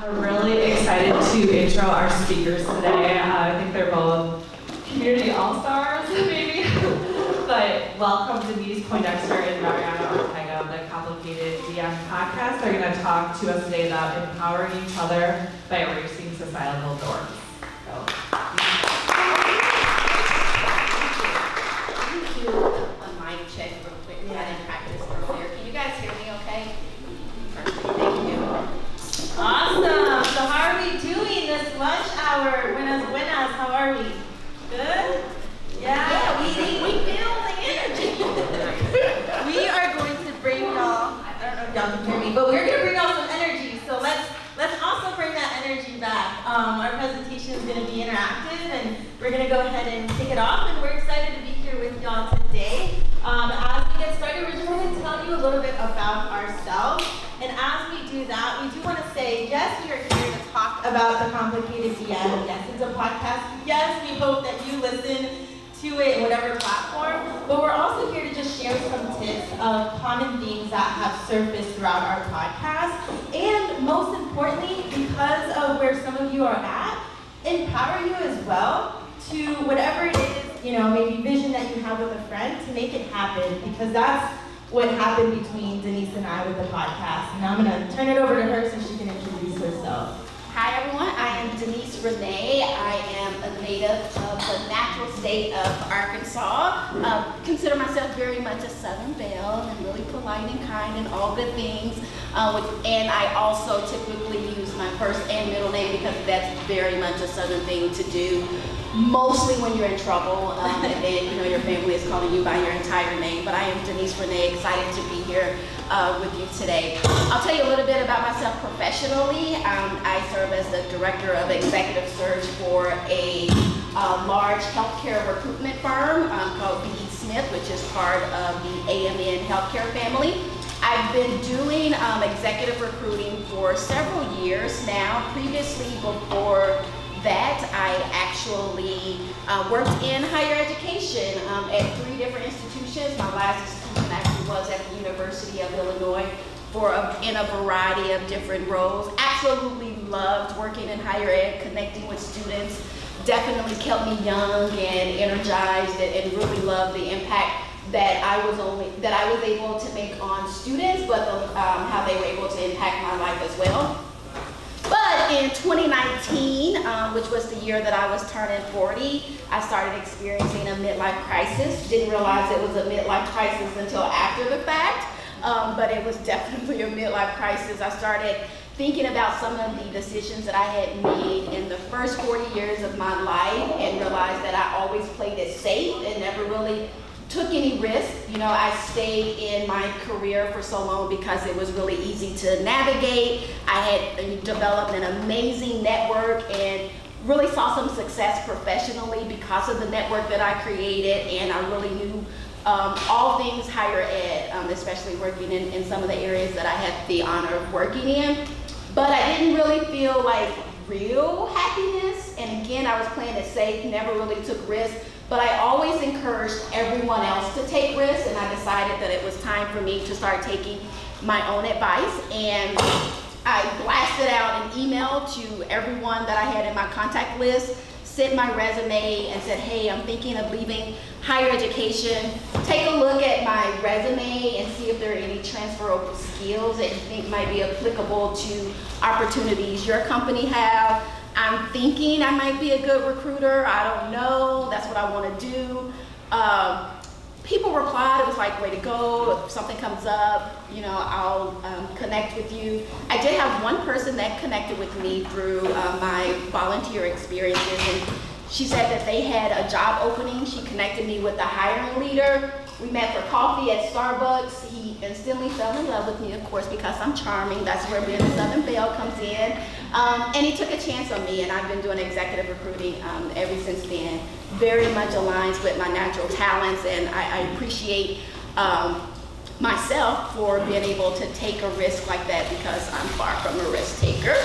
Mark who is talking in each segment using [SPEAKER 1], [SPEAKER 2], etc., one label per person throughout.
[SPEAKER 1] We're really excited to intro our speakers today. Uh, I think they're both community all-stars, maybe. but welcome Denise Poindexter and Mariana Ortega of the Complicated DM podcast. They're going to talk to us today about empowering each other by erasing societal norms. So.
[SPEAKER 2] do a mic check real quick. We had in practice earlier. Can you guys hear me okay? Perfect. Thank you. Awesome. So how are we doing this lunch hour? Buenas, buenas. How are we? Good? Yeah. We, we feel the energy. we are going to bring y'all, I don't know if y'all can hear me, but we're going to bring y'all some energy. So let's let's also bring that energy back. Um, our presentation is going to be interactive, and we're going to go ahead and kick it off. And we're excited to be here with y'all today. Um, as we get started, we're just going to tell you a little bit about ourselves. And as we do that, we do want to say, yes, we are here to talk about the complicated DM. Yes, it's a podcast. Yes, we hope that you listen to it in whatever platform. But we're also here to just share some tips of common themes that have surfaced throughout our podcast. And most importantly, because of where some of you are at, empower you as well to whatever it is, you know, maybe vision that you have with a friend to make it happen. Because that's what happened between Denise and I with the podcast. And I'm to turn it over to her so she can introduce herself.
[SPEAKER 3] Hi everyone, I am Denise Renee. I am a native of the natural state of Arkansas. Um, consider myself very much a Southern Belle and really polite and kind and all good things. Uh, with, and I also typically use my first and middle name because that's very much a Southern thing to do. Mostly when you're in trouble um, and then you know your family is calling you by your entire name. But I am Denise Renee, excited to be here uh, with you today. I'll tell you a little bit about myself professionally. Um, I serve as the Director of Executive Search for a uh, large healthcare recruitment firm um, called B.E. Smith, which is part of the AMN healthcare family. I've been doing um, executive recruiting for several years now. Previously, before that, I actually uh, worked in higher education um, at three different institutions. My last institution actually was at the University of Illinois for a, in a variety of different roles. Absolutely loved working in higher ed, connecting with students. Definitely kept me young and energized and, and really loved the impact that I was only that I was able to make on students, but the, um, how they were able to impact my life as well. In 2019, um, which was the year that I was turning 40, I started experiencing a midlife crisis. Didn't realize it was a midlife crisis until after the fact, um, but it was definitely a midlife crisis. I started thinking about some of the decisions that I had made in the first 40 years of my life and realized that I always played it safe and never really took any risk. You know, I stayed in my career for so long because it was really easy to navigate. I had developed an amazing network and really saw some success professionally because of the network that I created and I really knew um, all things higher ed, um, especially working in, in some of the areas that I had the honor of working in. But I didn't really feel like real happiness. And again, I was playing it safe, never really took risks. But I always encouraged everyone else to take risks, and I decided that it was time for me to start taking my own advice. And I blasted out an email to everyone that I had in my contact list, sent my resume, and said, hey, I'm thinking of leaving higher education. Take a look at my resume and see if there are any transferable skills that you think might be applicable to opportunities your company have. I'm thinking I might be a good recruiter. I don't know. That's what I want to do. Um, people replied. It was like, way to go. If something comes up, you know, I'll um, connect with you. I did have one person that connected with me through uh, my volunteer experiences. And she said that they had a job opening. She connected me with the hiring leader. We met for coffee at Starbucks. He instantly fell in love with me, of course, because I'm charming. That's where being a Southern Belle comes in. Um, and he took a chance on me, and I've been doing executive recruiting um, ever since then. Very much aligns with my natural talents, and I, I appreciate um, myself for being able to take a risk like that because I'm far from a risk taker.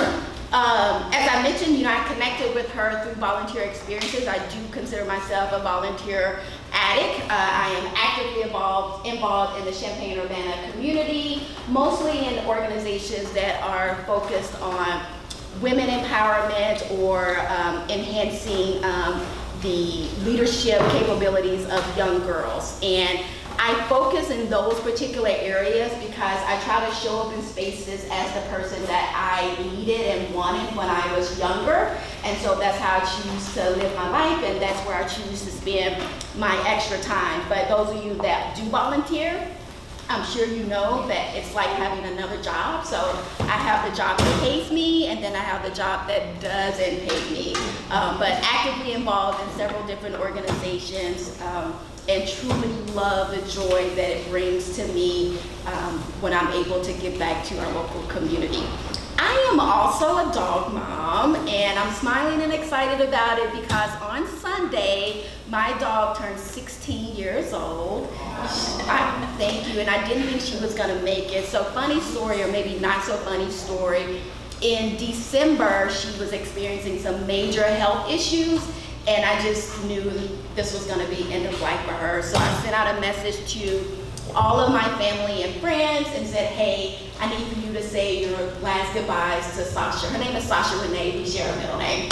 [SPEAKER 3] Um, as I mentioned, you know, I connected with her through volunteer experiences. I do consider myself a volunteer addict. Uh, I am actively involved, involved in the Champaign-Urbana community, mostly in organizations that are focused on women empowerment or um, enhancing um, the leadership capabilities of young girls. And I focus in those particular areas because I try to show up in spaces as the person that I needed and wanted when I was younger. And so that's how I choose to live my life and that's where I choose to spend my extra time. But those of you that do volunteer, I'm sure you know that it's like having another job. So I have the job that pays me, and then I have the job that doesn't pay me. Um, but actively involved in several different organizations, um, and truly love the joy that it brings to me um, when I'm able to give back to our local community. I am also a dog mom, and I'm smiling and excited about it because on Sunday, my dog turned 16 years old. I, thank you, and I didn't think she was gonna make it. So funny story, or maybe not so funny story. In December, she was experiencing some major health issues, and I just knew this was gonna be end of life for her. So I sent out a message to all of my family and friends and said, hey, I need for you to say your last goodbyes to Sasha. Her name is Sasha Renee, we share a middle name.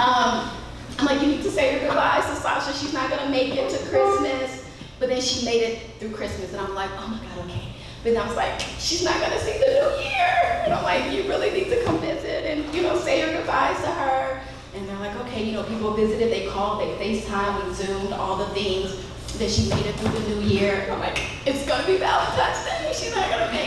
[SPEAKER 3] Um, I'm like, you need to say your goodbyes to Sasha. She's not gonna make it to Christmas. But then she made it through Christmas and I'm like, oh my God, okay. But then I was like, she's not gonna see the new year. And I'm like, you really need to come visit and, you know, say your goodbyes to her. And they're like, okay, you know, people visited, they called, they FaceTime, we Zoomed, all the things. that she made it through the new year. And I'm like, it's gonna be Valentine's Day,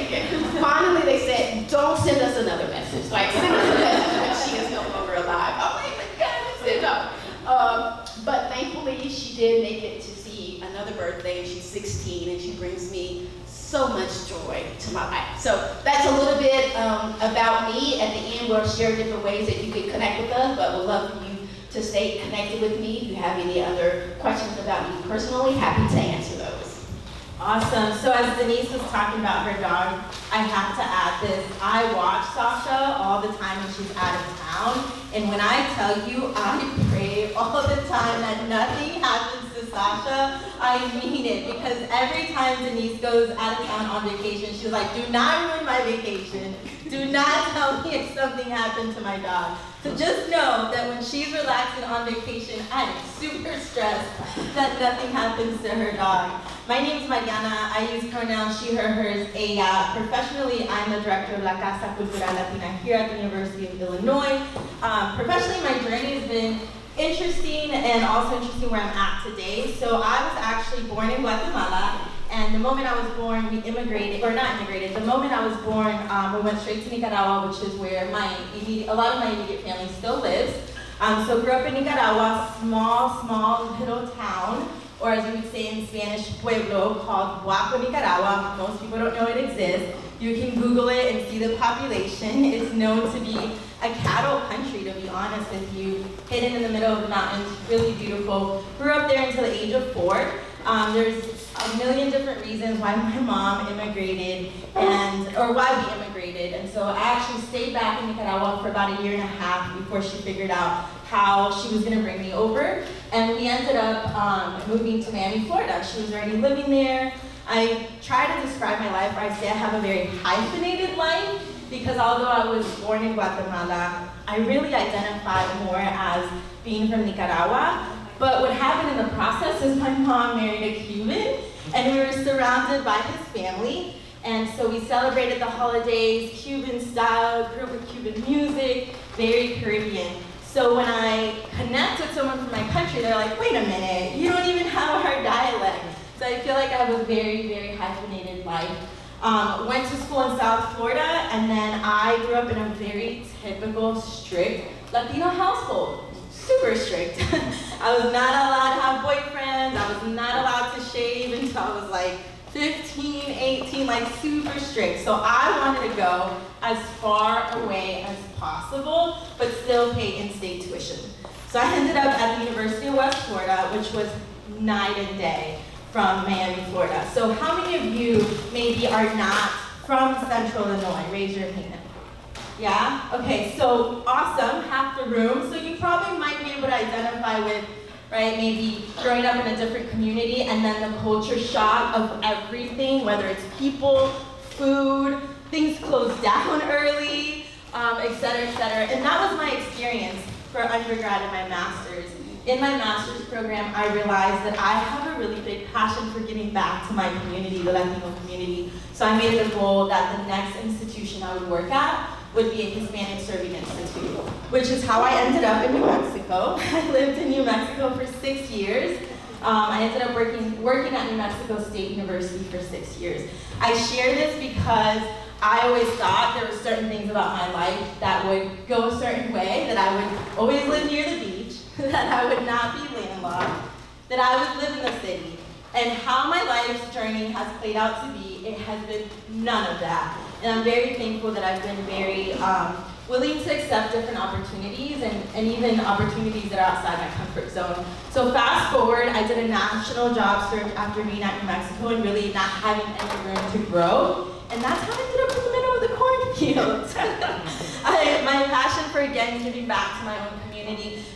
[SPEAKER 3] Finally, they said, don't send us another message. Like, send us a message when she is no longer alive. I'm like, my God. Um, but thankfully, she did make it to see another birthday, and she's 16, and she brings me so much joy to my life. So that's a little bit um, about me. At the end, we'll share different ways that you can connect with us, but we'd love for you to stay connected with me. If you have any other questions about me personally, happy to answer.
[SPEAKER 2] Awesome. So as Denise was talking about her dog, I have to add this. I watch Sasha all the time when she's out of town. And when I tell you, I pray all the time that nothing happens Sasha, I mean it. Because every time Denise goes out of town on vacation, she's like, do not ruin my vacation. Do not tell me if something happened to my dog. So just know that when she's relaxing on vacation, I'm super stressed that nothing happens to her dog. My name is Mariana. I use pronouns she, her, hers, ella. Professionally, I'm the director of La Casa Cultural Latina here at the University of Illinois. Um, professionally, my journey has been interesting and also interesting where I'm at today. So I was actually born in Guatemala and the moment I was born, we immigrated, or not immigrated, the moment I was born, um, we went straight to Nicaragua, which is where my a lot of my immediate family still lives. Um, so grew up in Nicaragua, small, small little town, or as you would say in Spanish, pueblo, called Boaco, Nicaragua. Most people don't know it exists. You can Google it and see the population. It's known to be a cattle country, to be honest with you, hidden in the middle of the mountains, really beautiful. Grew up there until the age of four. Um, there's a million different reasons why my mom immigrated and or why we immigrated. And so I actually stayed back in Nicaragua for about a year and a half before she figured out how she was gonna bring me over. And we ended up um, moving to Miami, Florida. She was already living there. I try to describe my life, where I say I have a very hyphenated life because although I was born in Guatemala, I really identify more as being from Nicaragua but what happened in the process is my mom married a Cuban, and we were surrounded by his family. And so we celebrated the holidays Cuban style, grew up with Cuban music, very Caribbean. So when I connect with someone from my country, they're like, wait a minute, you don't even have our dialect. So I feel like I have a very, very hyphenated life. Um, went to school in South Florida, and then I grew up in a very typical, strict Latino household super strict. I was not allowed to have boyfriends. I was not allowed to shave until I was like 15, 18, like super strict. So I wanted to go as far away as possible, but still pay in-state tuition. So I ended up at the University of West Florida, which was night and day from Miami, Florida. So how many of you maybe are not from Central Illinois? Raise your hand. Yeah? Okay, so awesome, half the room. So you probably might be able to identify with, right, maybe growing up in a different community and then the culture shock of everything, whether it's people, food, things close down early, um, et cetera, et cetera. And that was my experience for undergrad and my master's. In my master's program, I realized that I have a really big passion for giving back to my community, the Latino community. So I made it a goal that the next institution I would work at would be a Hispanic Serving Institute, which is how I ended up in New Mexico. I lived in New Mexico for six years. Um, I ended up working, working at New Mexico State University for six years. I share this because I always thought there were certain things about my life that would go a certain way, that I would always live near the beach, that I would not be landlocked, that I would live in the city. And how my life's journey has played out to be, it has been none of that. And I'm very thankful that I've been very um, willing to accept different opportunities and, and even opportunities that are outside my comfort zone. So fast forward, I did a national job search after being at New Mexico and really not having any room to grow. And that's how I ended up in the middle of the cornfield. My passion for, again, giving back to my own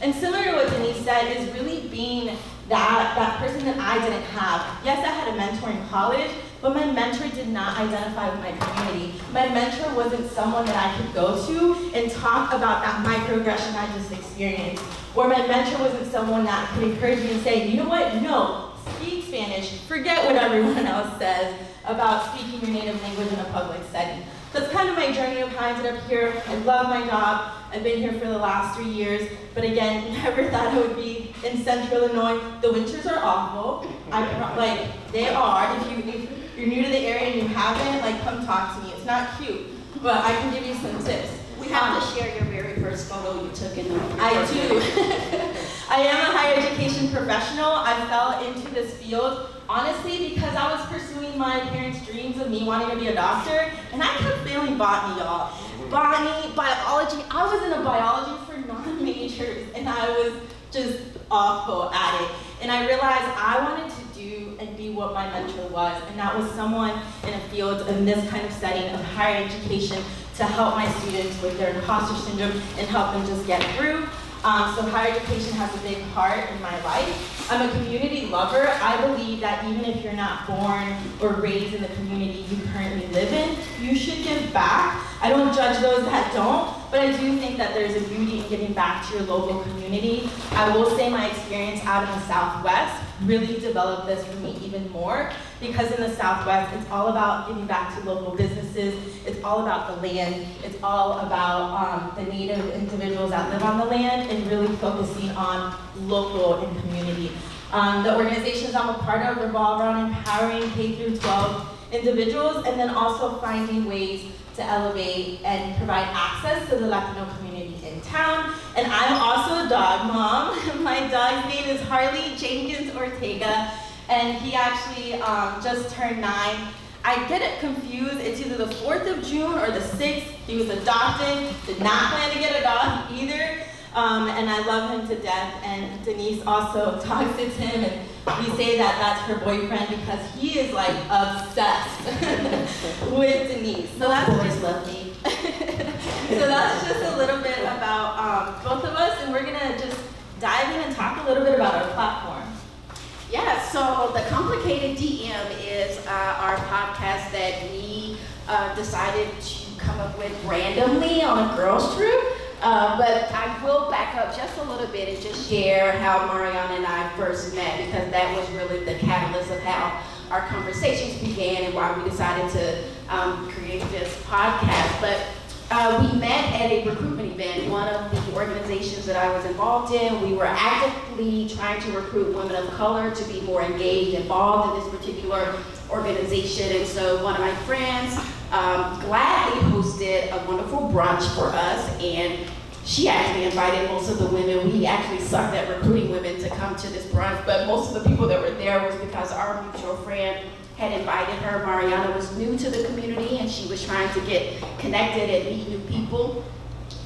[SPEAKER 2] And similar to what Denise said, is really being that, that person that I didn't have. Yes, I had a mentor in college, but my mentor did not identify with my community. My mentor wasn't someone that I could go to and talk about that microaggression I just experienced. Or my mentor wasn't someone that could encourage me and say, you know what, no, speak Spanish, forget what everyone else says about speaking your native language in a public setting. That's kind of my journey of how I ended up here. I love my job. I've been here for the last three years, but again, never thought I would be in central Illinois. The winters are awful. I like they are. If you if you're new to the area and you haven't, like come talk to me. It's not cute, but I can give you some tips.
[SPEAKER 3] We have um, to share your very first photo you took in the
[SPEAKER 2] I do. I am a higher education professional. I fell into this field honestly because I was pursuing my parents' dreams of me wanting to be a doctor, and I kept failing botany, y'all. Botany, biology. I was in a biology for non-majors, and I was just awful at it. And I realized I wanted to do and be what my mentor was, and that was someone in a field in this kind of setting of higher education to help my students with their imposter syndrome and help them just get through. Um, so higher education has a big part in my life. I'm a community lover. I believe that even if you're not born or raised in the community you currently live in, you should give back. I don't judge those that don't, but I do think that there's a beauty in giving back to your local community. I will say my experience out in the Southwest really developed this for me even more because in the Southwest, it's all about giving back to local businesses. It's all about the land. It's all about um, the native individuals that live on the land and really focusing on local and community. Um, the organizations I'm a part of revolve around empowering K through 12 individuals and then also finding ways to elevate and provide access to the Latino community in town. And I'm also a dog mom. My dog's name is Harley Jenkins Ortega, and he actually um, just turned nine. I get it confused. It's either the 4th of June or the 6th. He was adopted, did not plan to get a dog either. Um, and I love him to death. And Denise also talks to him, and we say that that's her boyfriend because he is like obsessed with Denise.
[SPEAKER 3] So that's boys love me.
[SPEAKER 2] so that's just a little bit about um, both of us, and we're gonna just dive in and talk a little bit about our platform.
[SPEAKER 3] Yeah, so the Complicated DM is uh, our podcast that we uh, decided to come up with randomly on a girls trip. Uh, but I will back up just a little bit and just share how Mariana and I first met because that was really the catalyst of how our conversations began and why we decided to um, create this podcast. But uh, we met at a recruitment event, one of the organizations that I was involved in. We were actively trying to recruit women of color to be more engaged, involved in this particular organization. And so one of my friends um, gladly hosted a wonderful brunch for us and she actually invited most of the women. We actually sucked at recruiting women to come to this brunch, but most of the people that were there was because our mutual friend had invited her. Mariana was new to the community and she was trying to get connected and meet new people.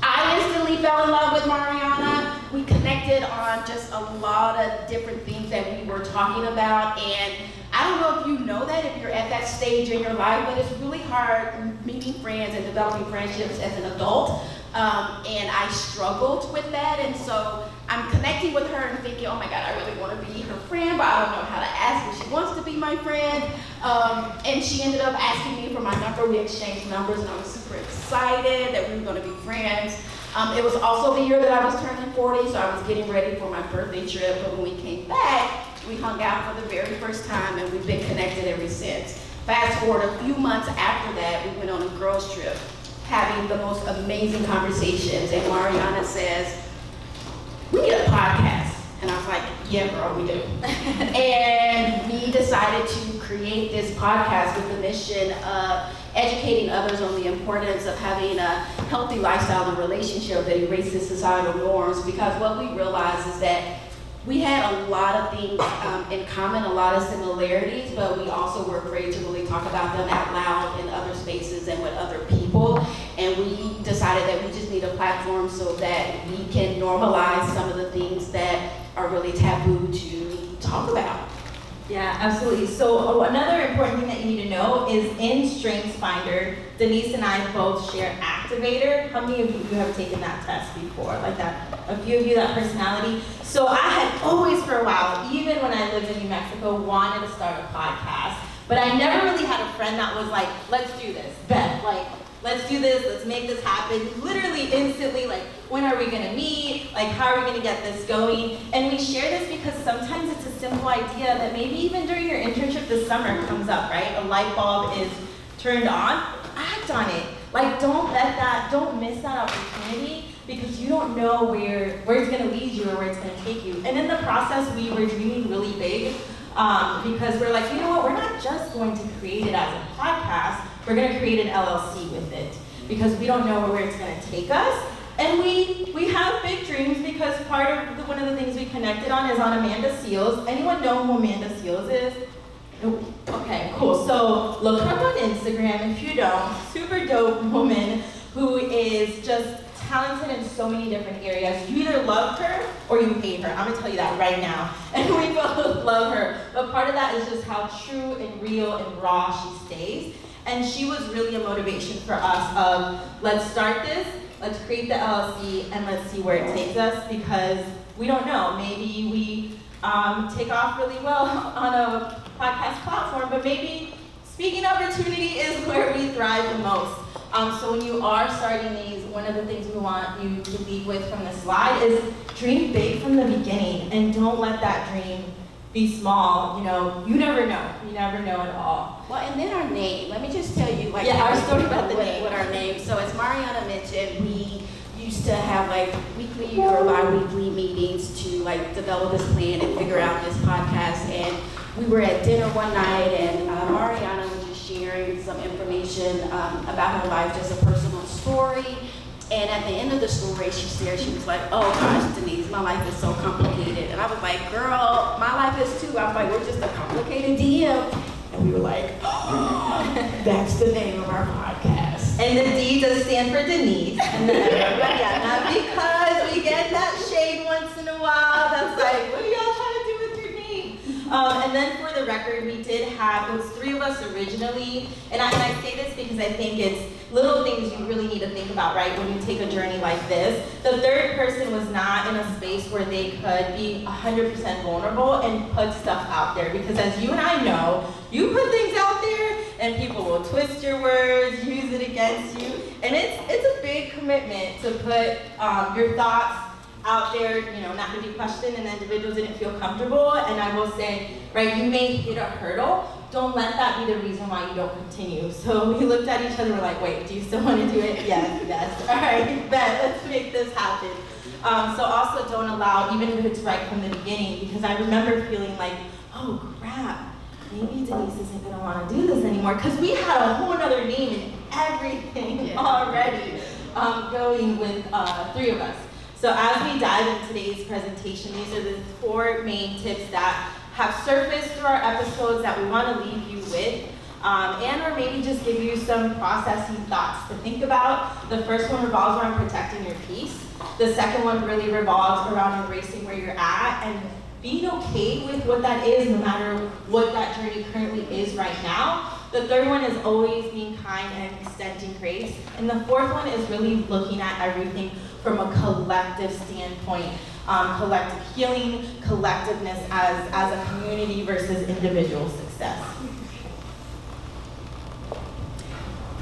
[SPEAKER 3] I instantly fell in love with Mariana. We connected on just a lot of different things that we were talking about and I don't know if you know that if you're at that stage in your life, but it's really hard meeting friends and developing friendships as an adult. Um, and I struggled with that. And so I'm connecting with her and thinking, oh my God, I really want to be her friend, but I don't know how to ask if she wants to be my friend. Um, and she ended up asking me for my number. We exchanged numbers, and I was super excited that we were going to be friends. Um, it was also the year that I was turning 40, so I was getting ready for my birthday trip. But when we came back, we hung out for the very first time, and we've been connected ever since. Fast forward a few months after that, we went on a girls' trip, having the most amazing conversations. And Mariana says, we need a podcast. And I was like, yeah, girl, we do. and we decided to create this podcast with the mission of educating others on the importance of having a healthy lifestyle and relationship that erases societal norms because what we realized is that we had a lot of things um, in common, a lot of similarities, but we also were afraid to really talk about them out loud in other spaces and with other people. Decided that we just need a platform so that we can normalize some of the things that are really taboo to talk about.
[SPEAKER 2] Yeah, absolutely. So oh, another important thing that you need to know is in Strengths Finder, Denise and I both share Activator. How many of you have taken that test before? Like that, a few of you that personality. So I had always for a while, even when I lived in New Mexico, wanted to start a podcast. But I never really had a friend that was like, let's do this, bet, like, let's do this, let's make this happen. Literally instantly, like, when are we gonna meet? Like, how are we gonna get this going? And we share this because sometimes it's a simple idea that maybe even during your internship this summer comes up, right? A light bulb is turned on, act on it. Like, don't let that, don't miss that opportunity because you don't know where, where it's gonna lead you or where it's gonna take you. And in the process, we were dreaming really big um, because we're like, you know what, we're not just going to create it as a podcast, we're going to create an LLC with it because we don't know where it's going to take us. And we we have big dreams because part of the, one of the things we connected on is on Amanda Seales. Anyone know who Amanda Seales is? Okay, cool. So look her up on Instagram if you don't. Super dope woman who is just talented in so many different areas. You either love her or you hate her. I'm gonna tell you that right now. And we both love her. But part of that is just how true and real and raw she stays. And she was really a motivation for us of let's start this, let's create the LLC, and let's see where it takes us because we don't know. Maybe we um, take off really well on a podcast platform, but maybe speaking opportunity is where we thrive the most. Um, so when you are starting these, one of the things we want you to leave with from this slide is dream big from the beginning and don't let that dream be small. You know, you never know. You never know at all.
[SPEAKER 3] Well, and then our name. Let me just tell you, like,
[SPEAKER 2] yeah, our story about the
[SPEAKER 3] what,
[SPEAKER 2] name.
[SPEAKER 3] What our name. So as Mariana mentioned, we used to have like weekly or bi-weekly meetings to like develop this plan and figure out this podcast. And we were at dinner one night, and uh, Mariana sharing some information um, about her life, just a personal story. And at the end of the story, she said, she was like, oh gosh, Denise, my life is so complicated. And I was like, girl, my life is too. I was like, we're just a complicated DM. And we were like, oh, that's the name of our podcast.
[SPEAKER 2] And the D does stand for Denise. And then everybody, yeah, not because we get that shade once in a while. That's like, what are y'all trying to do with your name? Um, and then for the record, we did have, it was three of us originally. And I, and I say this because I think it's little things you really need to think about, right, when you take a journey like this. The third person was not in a space where they could be 100% vulnerable and put stuff out there. Because as you and I know, you put things out there and people will twist your words, use it against you. And it's, it's a big commitment to put um, your thoughts out there, you know, not to be questioned and the individuals didn't feel comfortable. And I will say, right, you may hit a hurdle. Don't let that be the reason why you don't continue. So we looked at each other, we're like, wait, do you still want to do it? Yes, yes. All right, bet, let's make this happen. Um, so also don't allow, even if it's right from the beginning, because I remember feeling like, oh crap, maybe Denise isn't gonna wanna do this anymore, because we had a whole other name and everything
[SPEAKER 3] Yeah.
[SPEAKER 2] already um, going with uh, three of us. So as we dive into today's presentation, these are the four main tips that have surfaced through our episodes that we want to leave you with. Um, and or maybe just give you some processing thoughts to think about. The first one revolves around protecting your peace. The second one really revolves around embracing where you're at and being okay with what that is, no matter what that journey currently is right now. The third one is always being kind and extending grace. And the fourth one is really looking at everything from a collective standpoint. um, collective healing, collectiveness as, as a community versus individual success.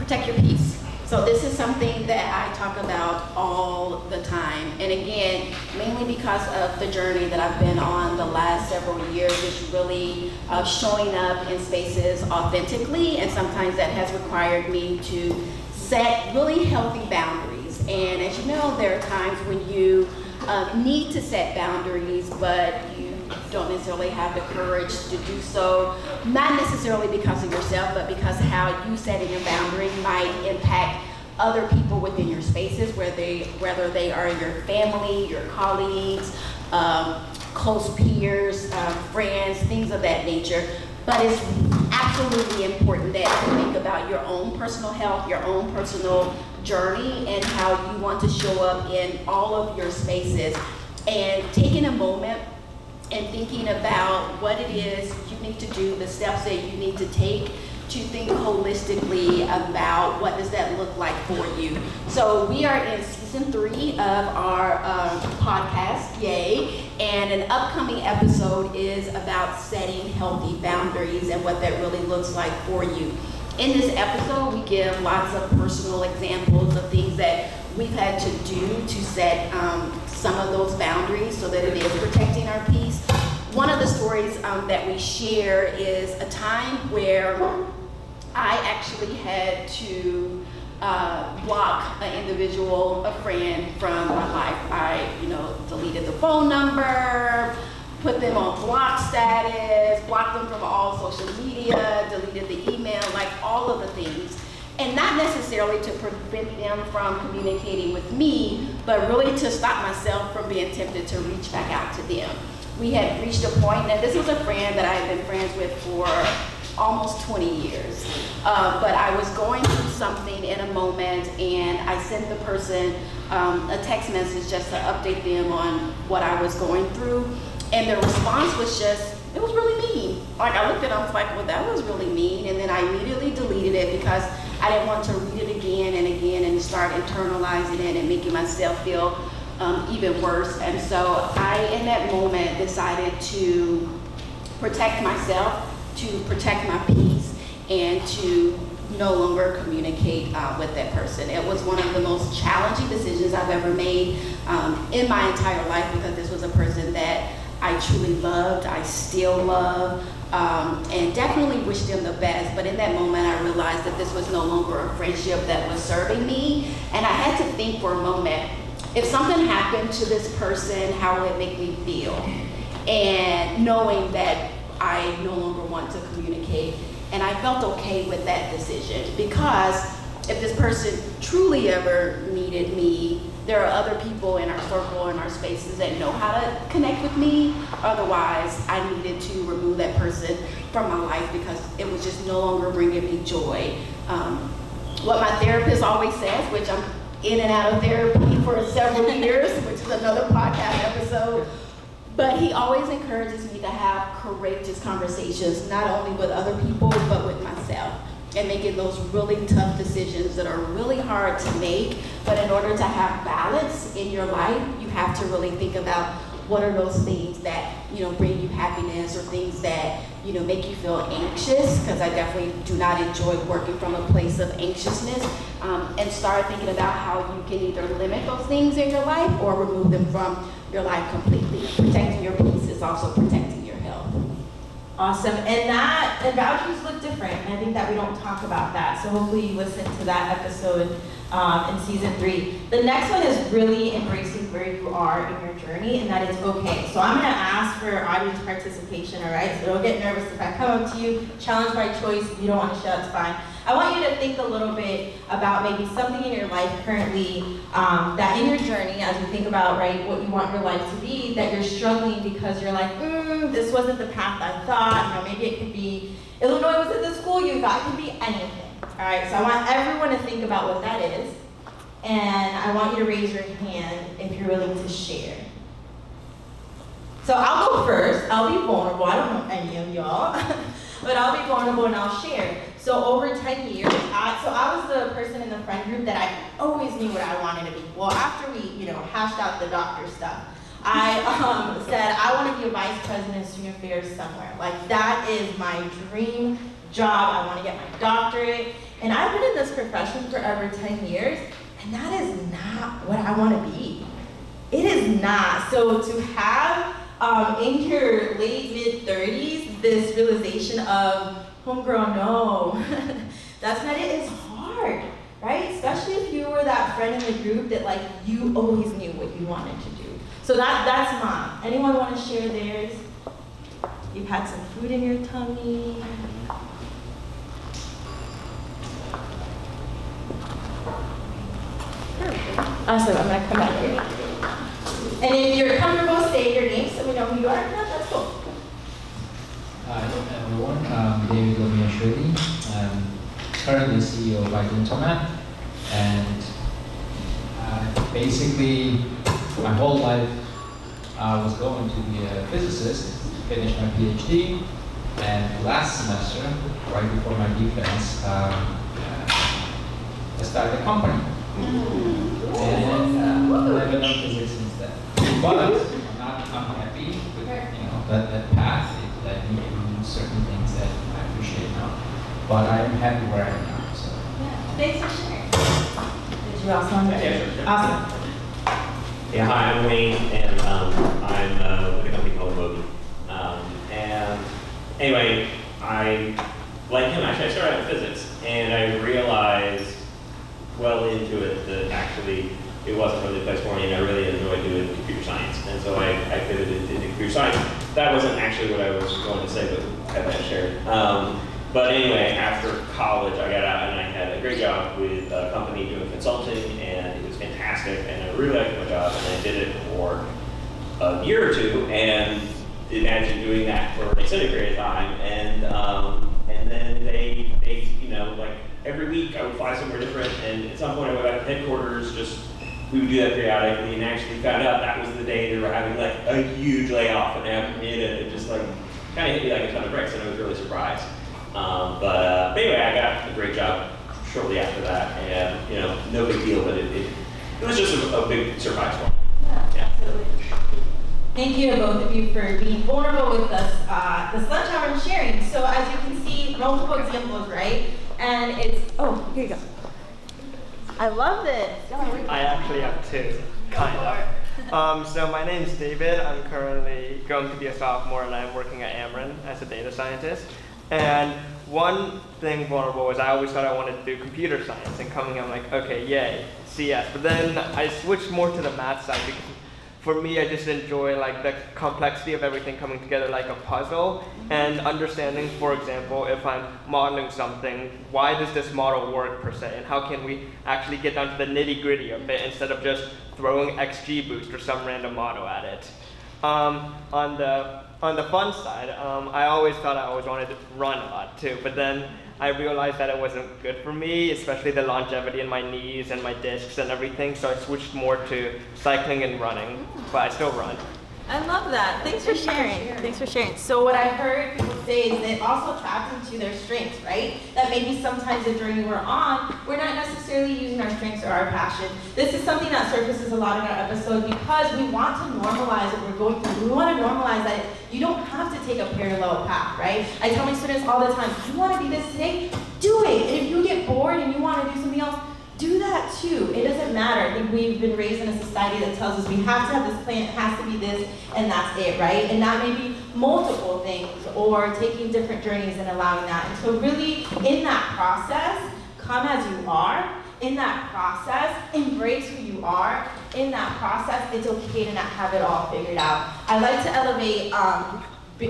[SPEAKER 3] protect your peace. So this is something that I talk about all the time. And again, mainly because of the journey that I've been on the last several years, is really uh, showing up in spaces authentically. And sometimes that has required me to set really healthy boundaries. And as you know, there are times when you uh, need to set boundaries, but you don't necessarily have the courage to do so, not necessarily because of yourself, but because how you setting your boundary might impact other people within your spaces, whether they, whether they are your family, your colleagues, um, close peers, uh, friends, things of that nature. But it's absolutely important that you think about your own personal health, your own personal journey, and how you want to show up in all of your spaces. And taking a moment and thinking about what it is you need to do, the steps that you need to take to think holistically about what does that look like for you. So we are in season three of our um, podcast, yay, and an upcoming episode is about setting healthy boundaries and what that really looks like for you. In this episode, we give lots of personal examples of things that we've had to do to set um, some of those boundaries so that it is protecting our peace. One of the stories um, that we share is a time where I actually had to uh, block an individual, a friend from my life. I, you know, deleted the phone number, put them on block status, blocked them from all social media, deleted the email, like all of the things. And not necessarily to prevent them from communicating with me, but really to stop myself from being tempted to reach back out to them. We had reached a point point, and this was a friend that I had been friends with for almost 20 years. Uh, but I was going through something in a moment, and I sent the person um, a text message just to update them on what I was going through. And the response was just, it was really mean. Like I looked at it, I was like, well, that was really mean. And then I immediately deleted it because I didn't want to read it again and again and start internalizing it and making myself feel um, even worse. And so I, in that moment, decided to protect myself, to protect my peace, and to no longer communicate uh, with that person. It was one of the most challenging decisions I've ever made um, in my entire life because this was a person that I truly loved, I still love, um, and definitely wish them the best. But in that moment, I realized that this was no longer a friendship that was serving me. And I had to think for a moment if something happened to this person, how would it make me feel? And knowing that I no longer want to communicate. And I felt okay with that decision because if this person truly ever needed me, there are other people in our circle and our spaces that know how to connect with me. Otherwise, I needed to remove that person from my life because it was just no longer bringing me joy. Um, what my therapist always says, which I'm in and out of therapy for several years, which is another podcast episode, but he always encourages me to have courageous conversations, not only with other people, but with myself and making those really tough decisions that are really hard to make. But in order to have balance in your life, you have to really think about what are those things that you know bring you happiness or things that you know make you feel anxious because i definitely do not enjoy working from a place of anxiousness um, and start thinking about how you can either limit those things in your life or remove them from your life completely protecting your peace is also protecting
[SPEAKER 2] Awesome, and that, and boundaries look different, and I think that we don't talk about that, so hopefully you listen to that episode um, in season three. The next one is really embracing where you are in your journey, and that is okay. So I'm gonna ask for audience participation, all right? So don't get nervous if I come up to you, challenge by choice, if you don't wanna shout, it's fine. I want you to think a little bit about maybe something in your life currently um, that in your journey, as you think about, right, what you want your life to be, that you're struggling because you're like, mm, this wasn't the path I thought, you know, maybe it could be, Illinois wasn't the school you thought, it could be anything. All right, so I want everyone to think about what that is, and I want you to raise your hand if you're willing to share. So I'll go first. I'll be vulnerable. I don't know any of y'all, but I'll be vulnerable and I'll share. So over 10 years, I, so I was the person in the friend group that I always knew what I wanted to be. Well, after we, you know, hashed out the doctor stuff, I um, said I want to be a vice president of student affairs somewhere. Like that is my dream job. I want to get my doctorate. And I've been in this profession for over 10 years, and that is not what I want to be. It is not. So to have um, in your late mid 30s this realization of homegrown, no, that's not it. It's hard, right? Especially if you were that friend in the group that like you always knew what you wanted to do. So that that's mine. Anyone want to share theirs? You've had some food in your tummy. Awesome, I'm gonna come back here. And if you're comfortable, say your name so we know who you are. No, that's cool.
[SPEAKER 4] Hi everyone, I'm David Gomiashvili. I'm currently CEO of Internet and uh, basically my whole life I was going to be a physicist, finished my PhD, and last semester, right before my defense, um, I started a company. And uh, I've been on physics since then. But I'm not I'm happy with you know that, that path. It led me to certain things that I appreciate now. But I am happy where I am now. So
[SPEAKER 2] Yeah. Thanks for sharing. Did you also want to?
[SPEAKER 5] Yeah, sure.
[SPEAKER 2] Awesome.
[SPEAKER 5] Yeah, hi, I'm Wayne, and um, I'm uh, with a company called Mobi. Um, and anyway, I, like him, actually, I started out in physics, and I realized well into it that actually it wasn't really the place for me, and I really enjoyed doing computer science. And so I, I pivoted into computer science. That wasn't actually what I was going to say, but I had shared. Um, but anyway, after college, I got out and I had a great job with a company doing consulting, and it was fantastic, and I really liked my job, and I did it for a year or two, and imagine doing that for an extended period of time, and um, and then they they you know like every week I would fly somewhere different, and at some point I went back to headquarters, just we would do that periodically, and actually found out that was the day they were having like a huge layoff, and me, and it just like kind of hit me like a ton of bricks, and I was really surprised. Um, but, uh, but anyway, I got a great job shortly after that, and you know, no big deal, but it, it, it was just a, a big surprise for me.
[SPEAKER 2] Yeah,
[SPEAKER 5] Yeah.
[SPEAKER 2] absolutely. Thank you to both of you for being vulnerable with us uh, this lunch hour and sharing. So as you can see, multiple examples, right? And it's oh, here you go. I love this.
[SPEAKER 6] I actually have two, kind of. Um, so my name's David. I'm currently going to be a sophomore, and I'm working at Ameren as a data scientist. And one thing vulnerable was I always thought I wanted to do computer science, and coming, I'm like, okay, yay, CS. But then I switched more to the math side because for me, I just enjoy like the complexity of everything coming together like a puzzle and understanding, for example, if I'm modeling something, why does this model work per se, and how can we actually get down to the nitty gritty of it instead of just throwing XGBoost or some random model at it. Um, on the on the fun side, um, I always thought I always wanted to run a lot too, but then I realized that it wasn't good for me, especially the longevity in my knees and my discs and everything. So I switched more to cycling and running, but I still run.
[SPEAKER 2] I love that. Thanks for sharing. Thanks for sharing. So what I heard people say is it also taps into their strengths, right? That maybe sometimes the journey we're on, we're not necessarily using our strengths or our passion. This is something that surfaces a lot in our episode because we want to normalize what we're going through. We want to normalize that you don't have to take a parallel path, right? I tell my students all the time, you want to be this today? Do it. And if you get bored and you want to do something else, do that too. It doesn't matter. I think we've been raised in a society that tells us we have to have this plan, it has to be this, and that's it, right? And that may be multiple things or taking different journeys and allowing that. And so really in that process, come as you are. In that process, embrace who you are. In that process, it's okay to not have it all figured out. I like to elevate um,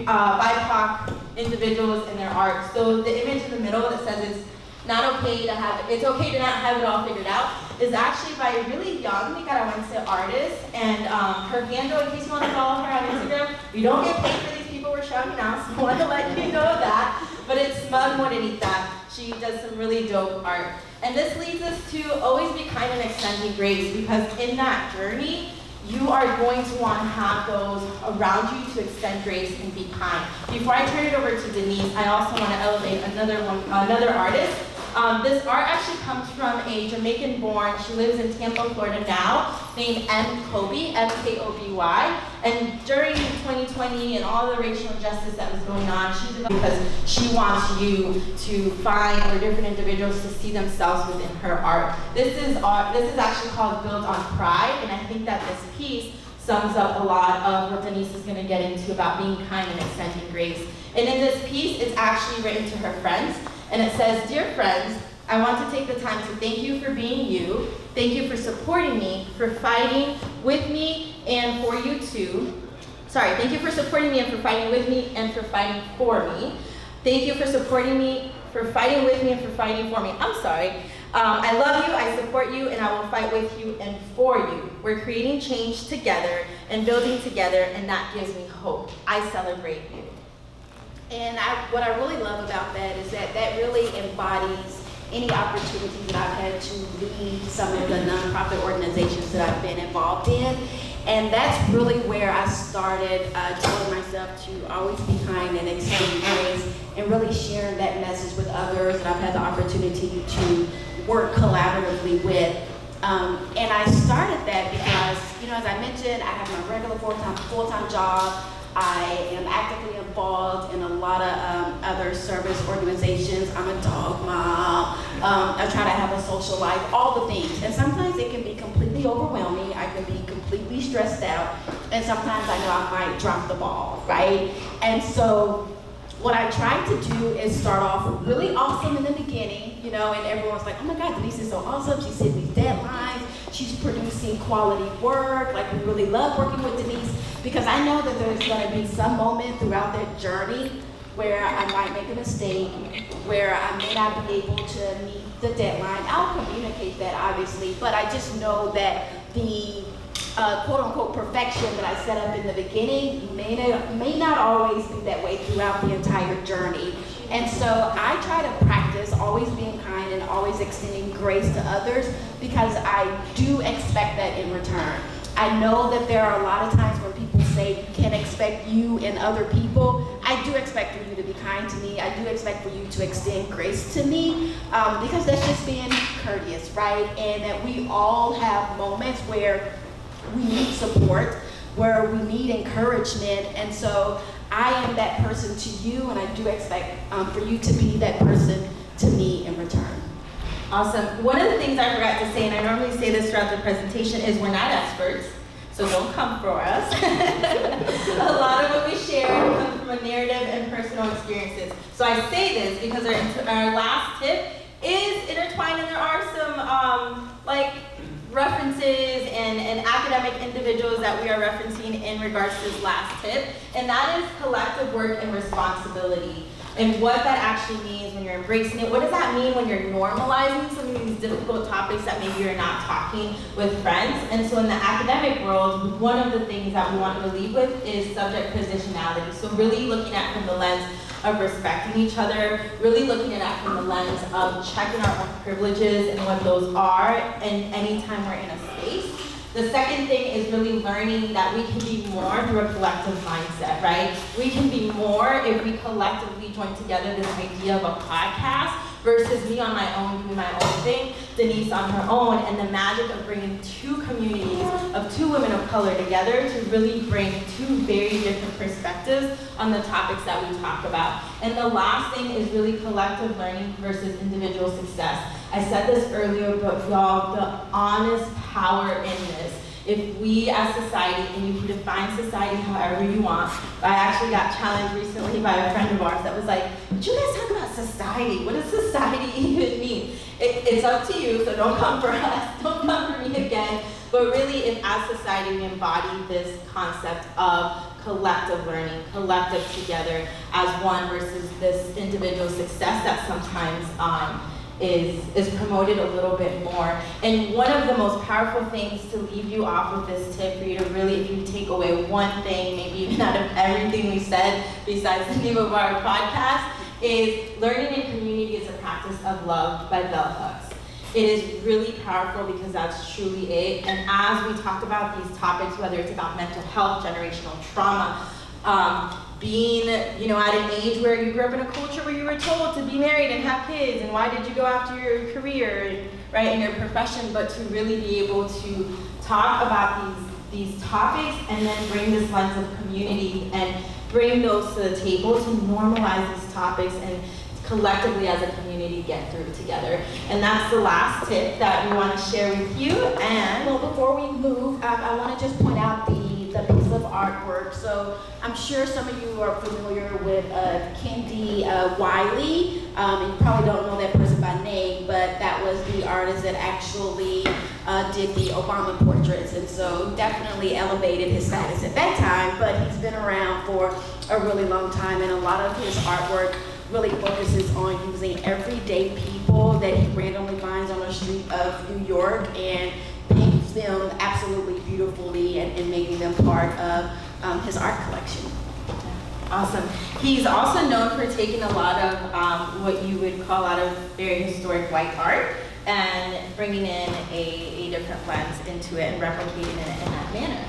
[SPEAKER 2] uh, BIPOC individuals in their art. So the image in the middle that says it's not okay to have it's okay to not have it all figured out is actually by a really young Nicaraguense artist and um, her handle in case you want to follow her on Instagram. We don't get paid for these people we're shouting out so I want to let you know that but it's Smug Morenita. She does some really dope art. And this leads us to always be kind and extending grace because in that journey you are going to want to have those around you to extend grace and be kind. Before I turn it over to Denise, I also want to elevate another one, another artist Um, this art actually comes from a Jamaican born, she lives in Tampa, Florida now, named M. Kobe, M-K-O-B-Y. And during 2020 and all the racial injustice that was going on, she developed because she wants you to find or different individuals to see themselves within her art. This is art, this is actually called Built on Pride, and I think that this piece sums up a lot of what Denise is going to get into about being kind and extending grace. And in this piece, it's actually written to her friends, and it says, Dear friends, I want to take the time to thank you for being you. Thank you for supporting me, for fighting with me and for you too. Sorry, thank you for supporting me and for fighting with me and for fighting for me. Thank you for supporting me, for fighting with me and for fighting for me. I'm sorry. Um, I love you, I support you, and I will fight with you and for you. We're creating change together and building together, and that gives me hope. I celebrate you.
[SPEAKER 3] And I, what I really love about that is that that really embodies any opportunity that I've had to lead some of the nonprofit organizations that I've been involved in. And that's really where I started uh, telling myself to always be kind and extend grace and really sharing that message with others that I've had the opportunity to work collaboratively with. Um, and I started that because, you know, as I mentioned, I have my regular full-time full-time job. I am actively involved in a lot of um, other service organizations. I'm a dog mom. Um, I try to have a social life, all the things. And sometimes it can be completely overwhelming. I can be completely stressed out. And sometimes I know I might drop the ball, right? And so what I try to do is start off really awesome in the beginning, you know, and everyone's like, oh my God, Denise is so awesome. She's hitting these deadlines. She's producing quality work. Like, we really love working with Denise because I know that there's going to be some moment throughout that journey where I might make a mistake, where I may not be able to meet the deadline. I'll communicate that, obviously, but I just know that the uh, quote unquote perfection that I set up in the beginning may not, may not always be that way throughout the entire journey. And so I try to practice always being kind and always extending grace to others because I do expect that in return. I know that there are a lot of times when people say you can't expect you and other people. I do expect for you to be kind to me. I do expect for you to extend grace to me um, because that's just being courteous, right? And that we all have moments where we need support, where we need encouragement. And so I am that person to you, and I do expect um, for you to be that person to me in return.
[SPEAKER 2] Awesome. One of the things I forgot to say, and I normally say this throughout the presentation, is we're not experts, so don't come for us. a lot of what we share comes from a narrative and personal experiences. So I say this because our, our last tip is intertwined, and there are some um, like references and, and academic individuals that we are referencing in regards to this last tip, and that is collective work and responsibility and what that actually means when you're embracing it. What does that mean when you're normalizing some of these difficult topics that maybe you're not talking with friends? And so in the academic world, one of the things that we want to lead with is subject positionality. So really looking at from the lens of respecting each other, really looking at from the lens of checking our own privileges and what those are, and anytime we're in a space. The second thing is really learning that we can be more through a collective mindset, right? We can be more if we collectively join together this idea of a podcast versus me on my own doing my own thing, Denise on her own, and the magic of bringing two communities of two women of color together to really bring two very different perspectives on the topics that we talk about. And the last thing is really collective learning versus individual success. I said this earlier, but y'all, the honest power in this if we as society, and you can define society however you want, I actually got challenged recently by a friend of ours that was like, would you guys talk about society? What does society even mean? It, it's up to you, so don't come for us, don't come for me again. But really, if as society we embody this concept of collective learning, collective together as one versus this individual success that sometimes um, is, is promoted a little bit more. And one of the most powerful things to leave you off with this tip for you to really, if you take away one thing, maybe even out of everything we said, besides the name of our podcast, is learning in community is a practice of love by Bell Hooks. It is really powerful because that's truly it. And as we talk about these topics, whether it's about mental health, generational trauma, um, being, you know, at an age where you grew up in a culture where you were told to be married and have kids, and why did you go after your career, and, right, in your profession, but to really be able to talk about these these topics and then bring this lens of community and bring those to the table to normalize these topics and collectively as a community get through together. And that's the last tip that we want to share with you. And
[SPEAKER 3] Well, before we move, um, I want to just point out the, piece of artwork. So I'm sure some of you are familiar with uh, Kehinde uh, Wiley. Um, and you probably don't know that person by name, but that was the artist that actually uh, did the Obama portraits. And so definitely elevated his status at that time, but he's been around for a really long time. And a lot of his artwork really focuses on using everyday people that he randomly finds on the street of New York and them absolutely beautifully and, and making them part of um, his art collection.
[SPEAKER 2] Awesome. He's also known for taking a lot of um, what you would call out of very historic white art and bringing in a, a different lens into it and replicating it in that manner.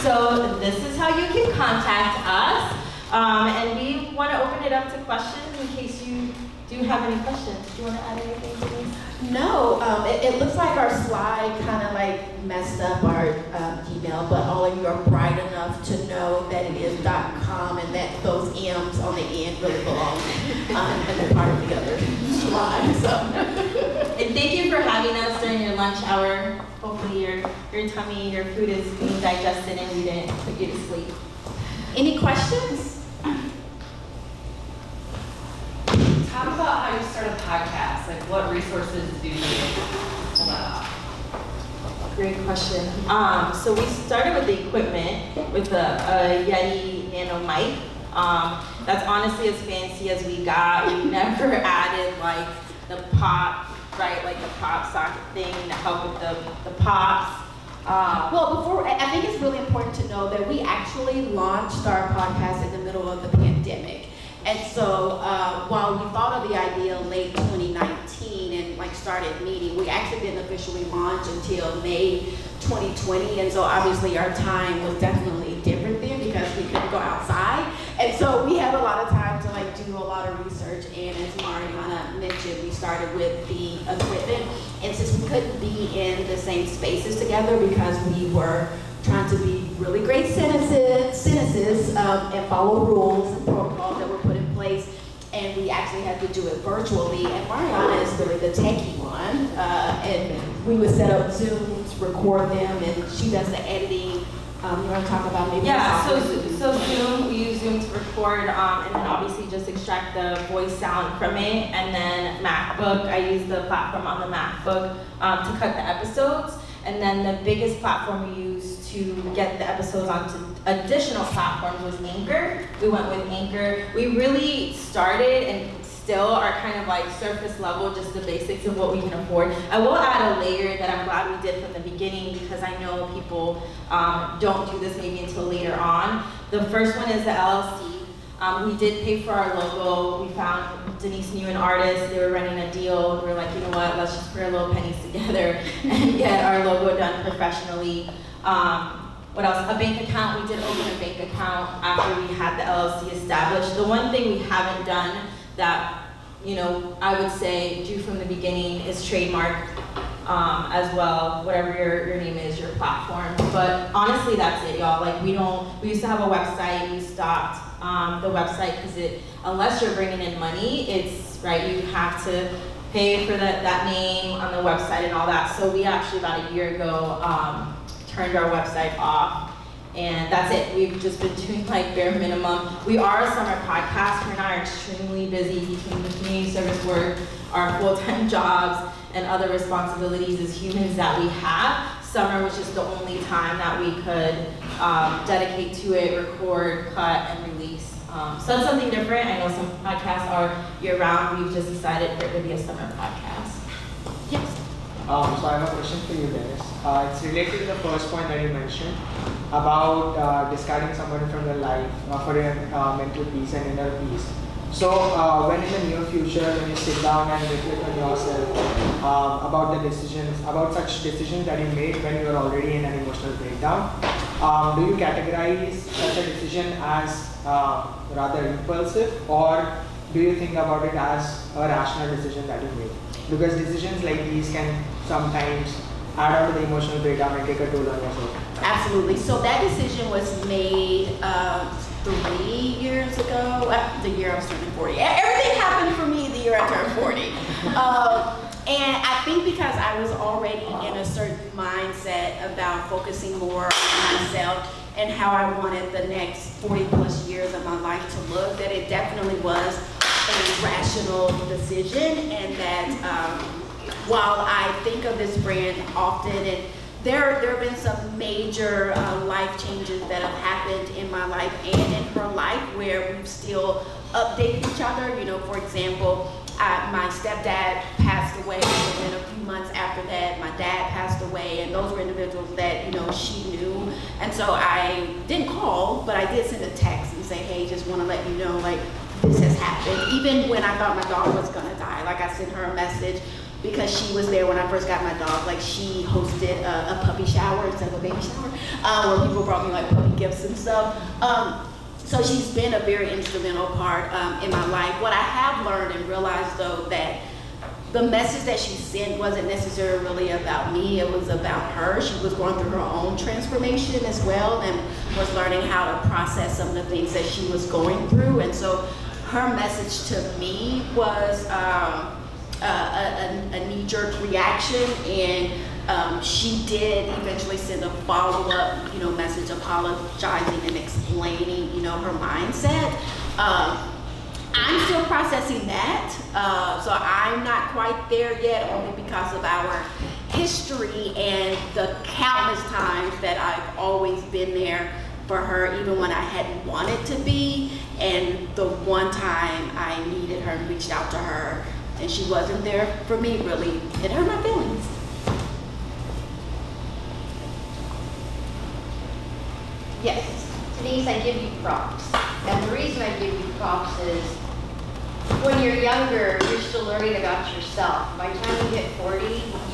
[SPEAKER 2] So this is how you can contact us. Um, and we want to open it up to questions in case you do have any questions. Do you want to add anything, Denise?
[SPEAKER 3] No, um, it, it looks like our slide kind of like messed up our um, email, but all of you are bright enough to know that it is .com and that those M's on the end really belong um, and they're part of the other slide. So.
[SPEAKER 2] And thank you for having us during your lunch hour. Hopefully your, your tummy, your food is being digested and we didn't put you to sleep.
[SPEAKER 3] Any questions?
[SPEAKER 1] Talk about how you start a podcast. Like, what resources do you pull that off?
[SPEAKER 2] Great question. Um, so we started with the equipment with a, a Yeti Nano mic. Um, that's honestly as fancy as we got. We never added like the pop, right, like the pop socket thing to help with the, the pops. Um,
[SPEAKER 3] Well, before, I I think it's really important to know that we actually launched our podcast in the middle of the pandemic. And so, uh, while we thought of the idea late 2019 and like started meeting, we actually didn't officially launch until May 2020. And so obviously our time was definitely different then because we couldn't go outside. And so we had a lot of time to like do a lot of research. And as Mariana mentioned, we started with the equipment. And since we couldn't be in the same spaces together because we were trying to be really great citizens, citizens um, and follow rules and protocols that were put in place. And we actually had to do it virtually. And Mariana is really the techie one. Uh, and we would set up Zooms, record them, and she does the editing. Um, you want to talk about maybe
[SPEAKER 2] Yeah, so, so Zoom, we use Zoom to record, um, and then obviously just extract the voice sound from it, and then MacBook, I use the platform on the MacBook, um, to cut the episodes, and then the biggest platform we used to get the episodes onto additional platforms was Anchor. We went with Anchor. We really started and still are kind of like surface level, just the basics of what we can afford. I will add a layer that I'm glad we did from the beginning because I know people um, don't do this maybe until later on. The first one is the LLC. Um, we did pay for our logo. We found Denise knew an artist. They were running a deal. We were like, you know what? Let's just put our little pennies together and get our logo done professionally. Um, what else? A bank account. We did open a bank account after we had the LLC established. The one thing we haven't done that you know I would say do from the beginning is trademark um, as well, whatever your, your name is, your platform. But honestly, that's it, y'all. Like we don't. We used to have a website. We stopped um, the website because it, unless you're bringing in money, it's right. You have to pay for that that name on the website and all that. So we actually about a year ago um, turned our website off. And that's it. We've just been doing like bare minimum. We are a summer podcast. We're and I are extremely busy between community service work, our full-time jobs, and other responsibilities as humans that we have. Summer was just the only time that we could um, dedicate to it, record, cut, and release. Um, so it's something different. I know some podcasts are year-round. We've just decided for it to be a summer podcast.
[SPEAKER 3] Yes.
[SPEAKER 7] Um, so I have a question for you, Dennis. Uh, it's related to the first point that you mentioned about uh, discarding someone from your life uh, for your uh, mental peace and inner peace. So uh, when in the near future, when you sit down and reflect on yourself um, about the decisions, about such decisions that you made when you were already in an emotional breakdown, um, do you categorize such a decision as uh, rather impulsive or do you think about it as a rational decision that you made? Because decisions like these can sometimes add on to the emotional breakdown and take a toll on yourself.
[SPEAKER 3] Absolutely. So that decision was made uh, three years ago. uh, The year I was turning 40. E- Everything happened for me the year I turned 40. Um, and I think because I was already in a certain mindset about focusing more on myself and how I wanted the next 40 plus years of my life to look, that it definitely was a rational decision and that um, while I think of this brand often and there, there have been some major uh, life changes that have happened in my life and in her life where we've still updated each other. You know, for example, I, my stepdad passed away, and then a few months after that, my dad passed away, and those were individuals that you know she knew. And so I didn't call, but I did send a text and say, hey, just want to let you know, like this has happened. Even when I thought my dog was gonna die, like I sent her a message because she was there when I first got my dog. Like she hosted a, a puppy shower instead of a baby shower, uh, where people brought me like puppy gifts and stuff. Um, so she's been a very instrumental part um, in my life. What I have learned and realized though that the message that she sent wasn't necessarily really about me, it was about her. She was going through her own transformation as well and was learning how to process some of the things that she was going through. And so her message to me was um, a, a, a knee-jerk reaction and um, she did eventually send a follow-up, you know, message apologizing and explaining, you know, her mindset. Um, I'm still processing that, uh, so I'm not quite there yet, only because of our history and the countless times that I've always been there for her, even when I hadn't wanted to be. And the one time I needed her and reached out to her, and she wasn't there for me, really, it hurt my feelings.
[SPEAKER 8] Yes, Denise, I give you props. And the reason I give you props is when you're younger, you're still learning about yourself. By the time you hit 40,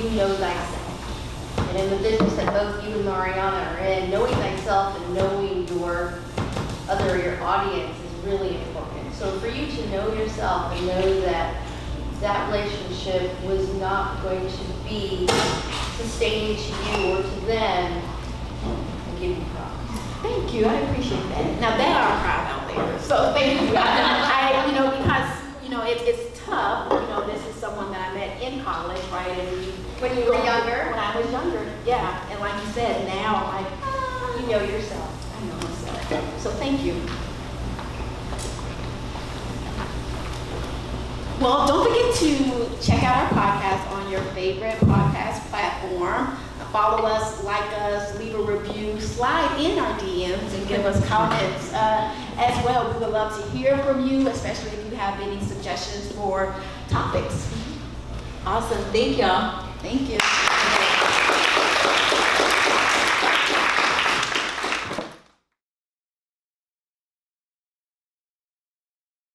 [SPEAKER 8] you know thyself. And in the business that both you and Mariana are in, knowing thyself and knowing your other, your audience is really important. So for you to know yourself and know that that relationship was not going to be sustaining to you or to them, I give you props.
[SPEAKER 3] Thank you, I appreciate that. Now that I'm proud out there, so thank you. I, you know, because, you know, it, it's tough, you know, this is someone that I met in college, right? And we.
[SPEAKER 8] When you were younger?
[SPEAKER 3] When I was younger, yeah. And like you said, now I'm like,
[SPEAKER 8] You know yourself.
[SPEAKER 3] I know myself. So thank you. Well, don't forget to check out our podcast on your favorite podcast platform. Follow us, like us, leave a review, slide in our DMs, and give us comments uh, as well. We would love to hear from you, especially if you have any suggestions for topics.
[SPEAKER 1] Awesome. Thank y'all.
[SPEAKER 3] Thank you.